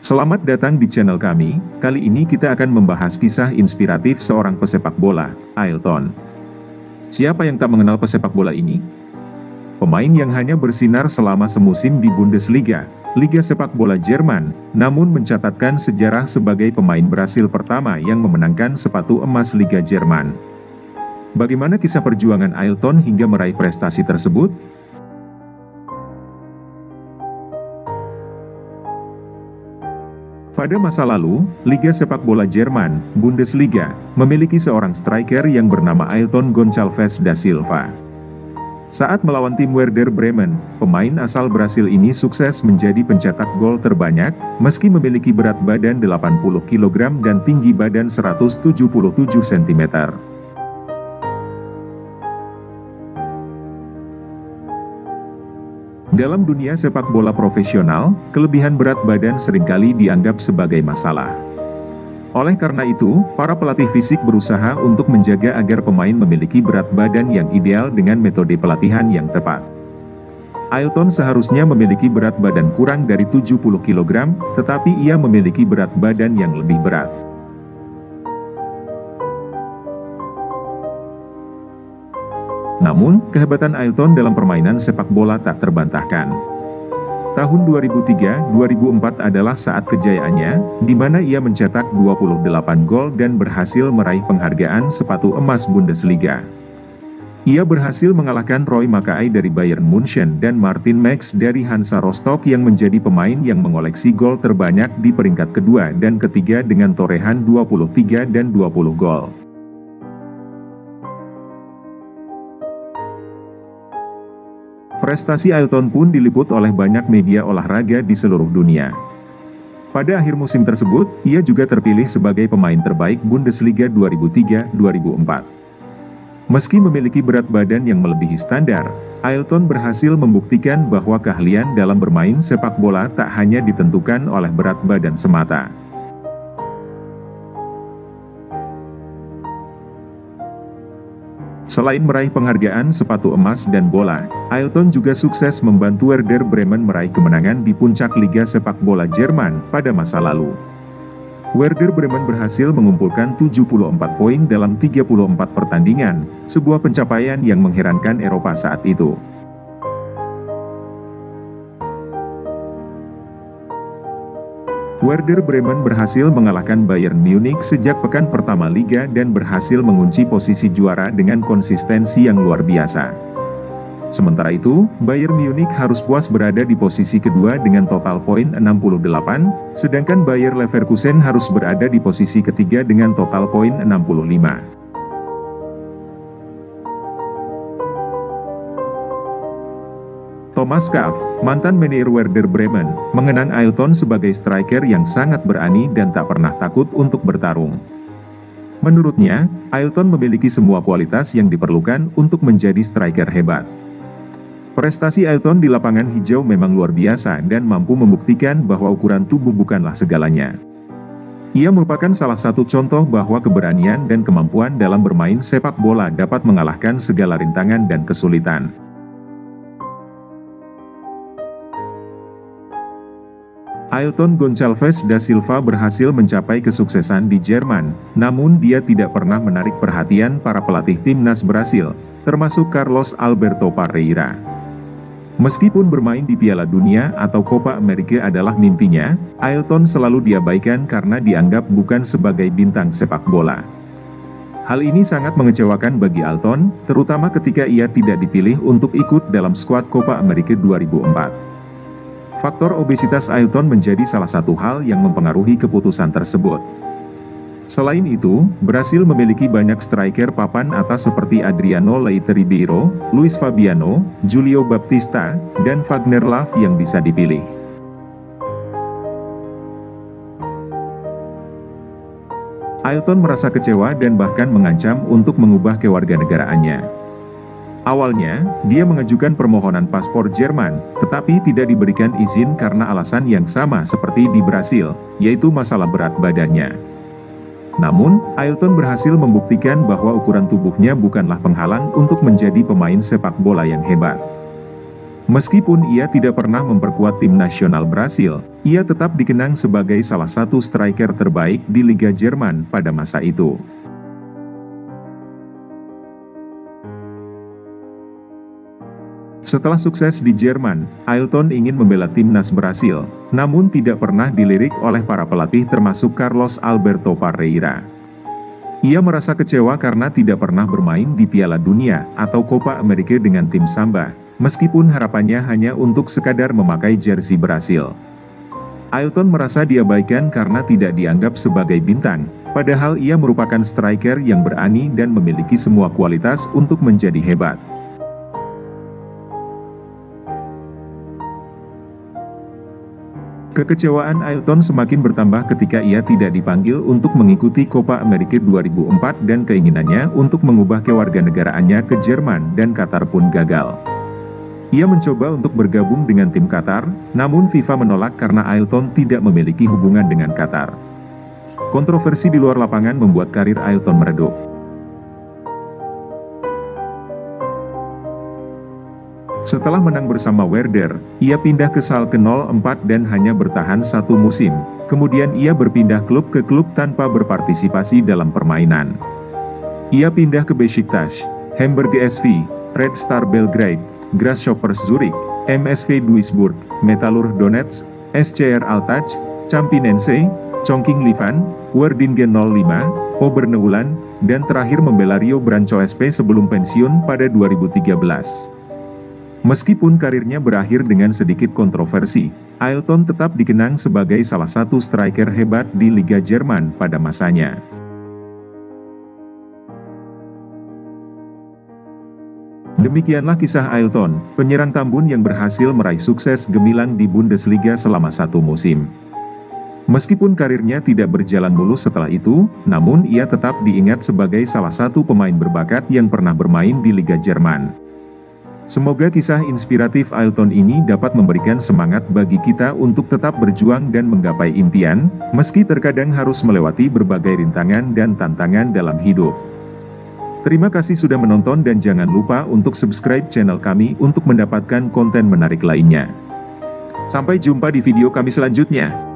Selamat datang di channel kami, kali ini kita akan membahas kisah inspiratif seorang pesepak bola, Ailton. Siapa yang tak mengenal pesepak bola ini? Pemain yang hanya bersinar selama semusim di Bundesliga, Liga Sepak Bola Jerman, namun mencatatkan sejarah sebagai pemain Brasil pertama yang memenangkan sepatu emas Liga Jerman. Bagaimana kisah perjuangan Ailton hingga meraih prestasi tersebut? Pada masa lalu, Liga Sepak Bola Jerman, Bundesliga, memiliki seorang striker yang bernama Ailton Goncalves da Silva. Saat melawan tim Werder Bremen, pemain asal Brasil ini sukses menjadi pencetak gol terbanyak, meski memiliki berat badan 80 kg dan tinggi badan 177 cm. Dalam dunia sepak bola profesional, kelebihan berat badan sering kali dianggap sebagai masalah. Oleh karena itu, para pelatih fisik berusaha untuk menjaga agar pemain memiliki berat badan yang ideal dengan metode pelatihan yang tepat. Ailton seharusnya memiliki berat badan kurang dari 70 kg, tetapi ia memiliki berat badan yang lebih berat. Namun, kehebatan Ailton dalam permainan sepak bola tak terbantahkan. Tahun 2003-2004 adalah saat kejayaannya, di mana ia mencetak 28 gol dan berhasil meraih penghargaan sepatu emas Bundesliga. Ia berhasil mengalahkan Roy Makai dari Bayern Munchen dan Martin Max dari Hansa Rostock yang menjadi pemain yang mengoleksi gol terbanyak di peringkat kedua dan ketiga dengan torehan 23 dan 20 gol. Prestasi Ailton pun diliput oleh banyak media olahraga di seluruh dunia. Pada akhir musim tersebut, ia juga terpilih sebagai pemain terbaik Bundesliga 2003-2004. Meski memiliki berat badan yang melebihi standar, Ailton berhasil membuktikan bahwa keahlian dalam bermain sepak bola tak hanya ditentukan oleh berat badan semata. Selain meraih penghargaan sepatu emas dan bola, Ailton juga sukses membantu Werder Bremen meraih kemenangan di puncak Liga Sepak Bola Jerman pada masa lalu. Werder Bremen berhasil mengumpulkan 74 poin dalam 34 pertandingan, sebuah pencapaian yang mengherankan Eropa saat itu. Werder Bremen berhasil mengalahkan Bayern Munich sejak pekan pertama Liga dan berhasil mengunci posisi juara dengan konsistensi yang luar biasa. Sementara itu, Bayern Munich harus puas berada di posisi kedua dengan total poin 68, sedangkan Bayer Leverkusen harus berada di posisi ketiga dengan total poin 65. Thomas Kaff, mantan manajer Werder Bremen, mengenang Ailton sebagai striker yang sangat berani dan tak pernah takut untuk bertarung. Menurutnya, Ailton memiliki semua kualitas yang diperlukan untuk menjadi striker hebat. Prestasi Ailton di lapangan hijau memang luar biasa dan mampu membuktikan bahwa ukuran tubuh bukanlah segalanya. Ia merupakan salah satu contoh bahwa keberanian dan kemampuan dalam bermain sepak bola dapat mengalahkan segala rintangan dan kesulitan. Ailton Goncalves da Silva berhasil mencapai kesuksesan di Jerman, namun dia tidak pernah menarik perhatian para pelatih timnas Brasil, termasuk Carlos Alberto Parreira. Meskipun bermain di Piala Dunia atau Copa America adalah mimpinya, Ailton selalu diabaikan karena dianggap bukan sebagai bintang sepak bola. Hal ini sangat mengecewakan bagi Alton, terutama ketika ia tidak dipilih untuk ikut dalam skuad Copa America 2004. Faktor obesitas Ailton menjadi salah satu hal yang mempengaruhi keputusan tersebut. Selain itu, Brasil memiliki banyak striker papan atas seperti Adriano Leite Ribeiro, Luis Fabiano, Julio Baptista, dan Wagner Love yang bisa dipilih. Ailton merasa kecewa dan bahkan mengancam untuk mengubah kewarganegaraannya. Awalnya, dia mengajukan permohonan paspor Jerman, tetapi tidak diberikan izin karena alasan yang sama seperti di Brasil, yaitu masalah berat badannya. Namun, Ailton berhasil membuktikan bahwa ukuran tubuhnya bukanlah penghalang untuk menjadi pemain sepak bola yang hebat. Meskipun ia tidak pernah memperkuat tim nasional Brasil, ia tetap dikenang sebagai salah satu striker terbaik di Liga Jerman pada masa itu. Setelah sukses di Jerman, Ailton ingin membela timnas Brasil, namun tidak pernah dilirik oleh para pelatih termasuk Carlos Alberto Parreira. Ia merasa kecewa karena tidak pernah bermain di Piala Dunia atau Copa America dengan tim Samba, meskipun harapannya hanya untuk sekadar memakai jersey Brasil. Ailton merasa diabaikan karena tidak dianggap sebagai bintang, padahal ia merupakan striker yang berani dan memiliki semua kualitas untuk menjadi hebat. Kekecewaan Ailton semakin bertambah ketika ia tidak dipanggil untuk mengikuti Copa America 2004 dan keinginannya untuk mengubah kewarganegaraannya ke Jerman dan Qatar pun gagal. Ia mencoba untuk bergabung dengan tim Qatar, namun FIFA menolak karena Ailton tidak memiliki hubungan dengan Qatar. Kontroversi di luar lapangan membuat karir Ailton meredup. Setelah menang bersama Werder, ia pindah ke Schalke 04 dan hanya bertahan satu musim. Kemudian ia berpindah klub ke klub tanpa berpartisipasi dalam permainan. Ia pindah ke Besiktas, Hamburg SV, Red Star Belgrade, Grasshoppers Zurich, MSV Duisburg, Metalur Donetsk, SCR Altach, Campinense, Chongqing Livan, Werdingen 05, Oberneuland, dan terakhir membela Rio Branco SP sebelum pensiun pada 2013. Meskipun karirnya berakhir dengan sedikit kontroversi, Ailton tetap dikenang sebagai salah satu striker hebat di Liga Jerman pada masanya. Demikianlah kisah Ailton, penyerang Tambun yang berhasil meraih sukses gemilang di Bundesliga selama satu musim. Meskipun karirnya tidak berjalan mulus setelah itu, namun ia tetap diingat sebagai salah satu pemain berbakat yang pernah bermain di Liga Jerman. Semoga kisah inspiratif Ailton ini dapat memberikan semangat bagi kita untuk tetap berjuang dan menggapai impian, meski terkadang harus melewati berbagai rintangan dan tantangan dalam hidup. Terima kasih sudah menonton dan jangan lupa untuk subscribe channel kami untuk mendapatkan konten menarik lainnya. Sampai jumpa di video kami selanjutnya.